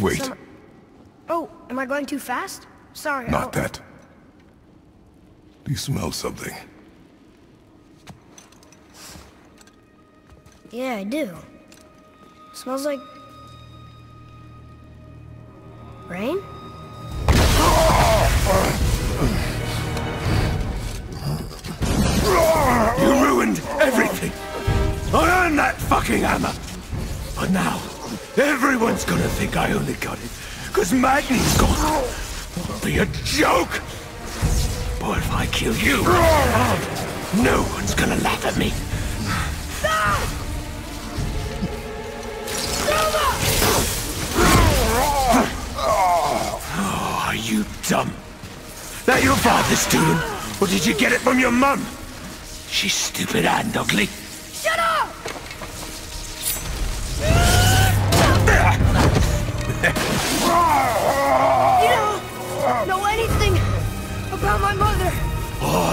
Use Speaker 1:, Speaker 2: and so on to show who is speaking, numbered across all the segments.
Speaker 1: Wait.
Speaker 2: Some... Oh, am I going too fast? Sorry.
Speaker 1: Not that. Do you smell something?
Speaker 2: Yeah, I do. Smells like... Rain?
Speaker 3: You ruined everything! I earned that fucking hammer! But now, everyone's gonna think I only got it, because Magni's gone! It'll be a joke! But if I kill you, no one's gonna laugh at me! Oh, are you dumb? That your father's doing? Or did you get it from your mum? She's stupid and ugly.
Speaker 2: Shut up!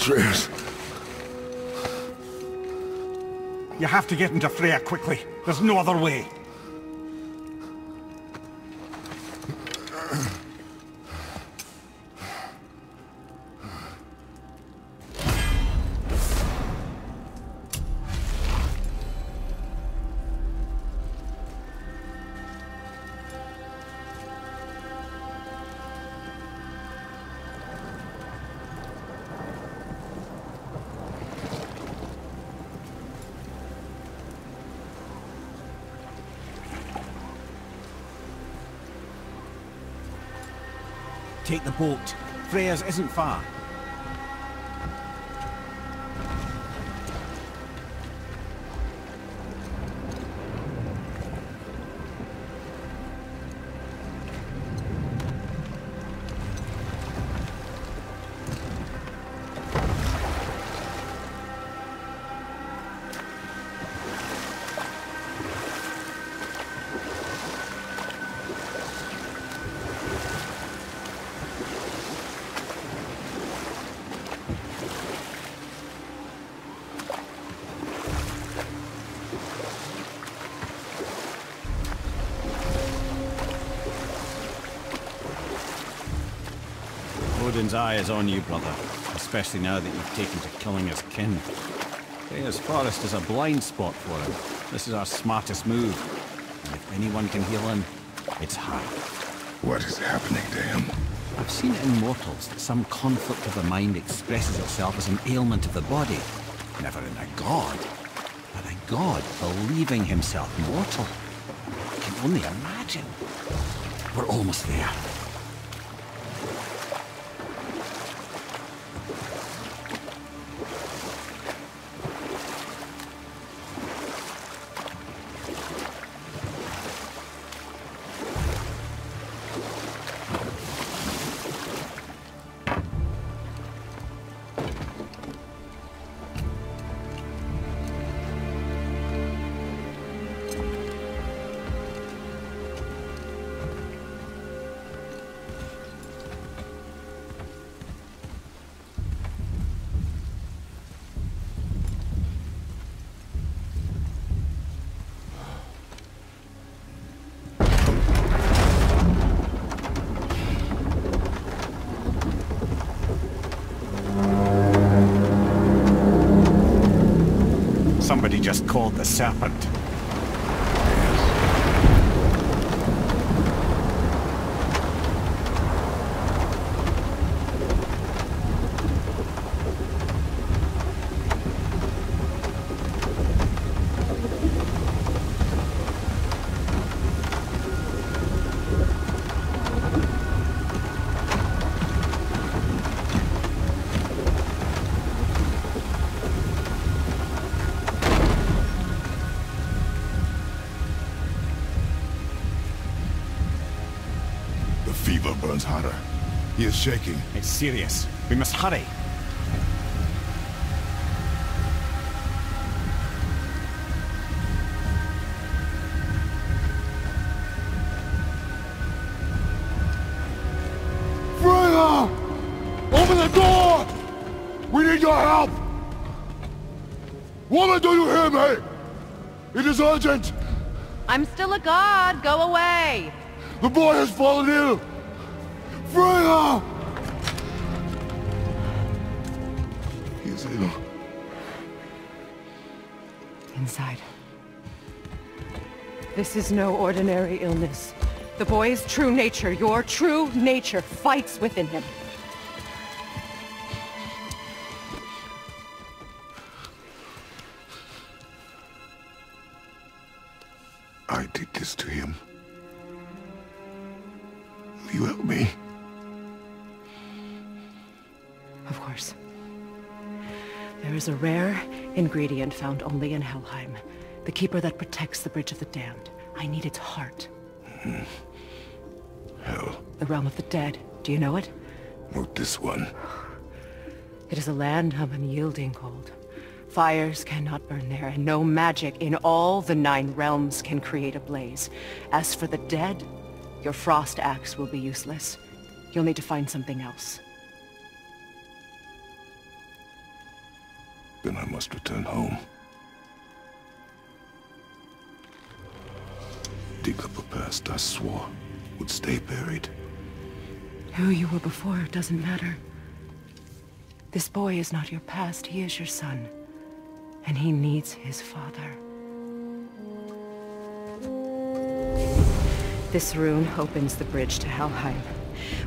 Speaker 1: Atreus.
Speaker 4: You have to get into Freya quickly. There's no other way. Take the boat. Freya's isn't far. Odin's eye is on you, brother. Especially now that you've taken to killing his kin. Freya's forest is a blind spot for him. This is our smartest move. And if anyone can heal him, it's her.
Speaker 1: What is happening to him?
Speaker 4: I've seen it in mortals that some conflict of the mind expresses itself as an ailment of the body. Never in a god. But a god believing himself mortal. I can only imagine. We're almost there. Just called the
Speaker 1: The fever burns hotter. He is shaking.
Speaker 4: It's serious. We must hurry.
Speaker 1: Freya! Open the door! We need your help! Woman, do you hear me? It is urgent!
Speaker 5: I'm still a god. Go away.
Speaker 1: The boy has fallen ill! Freya! He is ill.
Speaker 5: Inside. This is no ordinary illness. The boy's true nature, your true nature, fights within him.
Speaker 1: I did this to him. You help me?
Speaker 5: Of course. There is a rare ingredient found only in Helheim. The keeper that protects the Bridge of the Damned. I need its heart. Mm-hmm.
Speaker 1: Hell,
Speaker 5: The realm of the dead. Do you know it?
Speaker 1: not this one.
Speaker 5: It is a land of unyielding cold. Fires cannot burn there, and no magic in all the nine realms can create a blaze. As for the dead, your frost axe will be useless. You'll need to find something else.
Speaker 1: Then I must return home. Dig up a past I swore would stay buried.
Speaker 5: Who you were before doesn't matter. This boy is not your past, he is your son. And he needs his father. This rune opens the bridge to Helheim.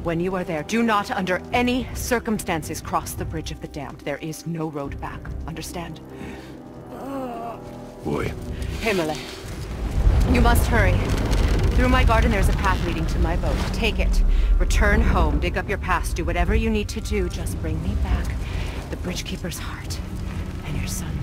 Speaker 5: When you are there, do not under any circumstances cross the Bridge of the Damned. There is no road back. Understand?
Speaker 1: Uh, boy,
Speaker 5: Himalay. You must hurry. Through my garden there's a path leading to my boat. Take it. Return home, dig up your past, do whatever you need to do. Just bring me back the Bridgekeeper's heart, and your son